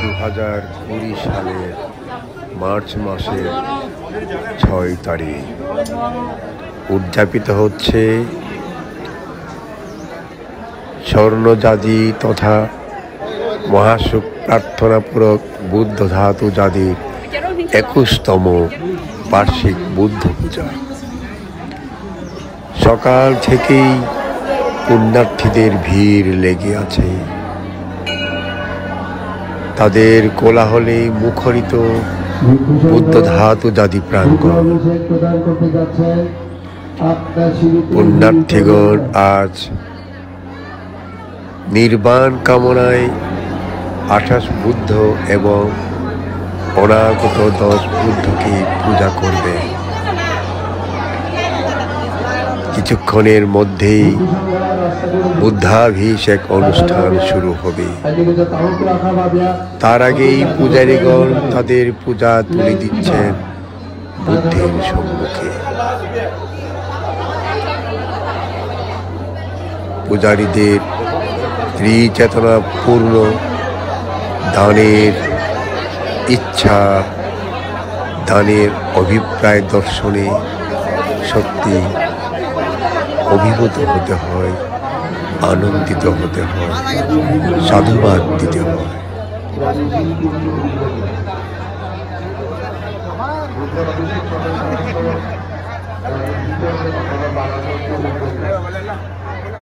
দু হাজার কুড়ি সালের মার্চ মাসের ছয় তারিখ। উদযাপিত হচ্ছে স্বর্ণজাতি তথা মহাসুখ প্রার্থনাপূরক বুদ্ধ ধাতু জাতির একুশতম বার্ষিক বুদ্ধ পূজা। সকাল থেকেই পুণ্যার্থীদের ভিড় লেগে আছে। তাদের কোলাহলে মুখরিত বুদ্ধ ধাতু জাতি প্রাঙ্গণ। পুণ্যার্থীগণ আজ নির্বাণ কামনায় আঠাশ বুদ্ধ এবং অনাগত দশ বুদ্ধকে পূজা করবে। কিছুক্ষণের মধ্যেই বুদ্ধাভিষেক অনুষ্ঠান শুরু হবে। তার আগেই পূজারীগণ তাদের পূজা তুলে দিচ্ছেন বুদ্ধের সম্মুখে। পূজারীদের ত্রিচেতনা পূর্ণ দানের ইচ্ছা, দানের অভিপ্রায় দর্শনে সত্যি অভিভূত হতে হয় আনন্দিত হতে হয় সাধুবাদ দিতে হয়।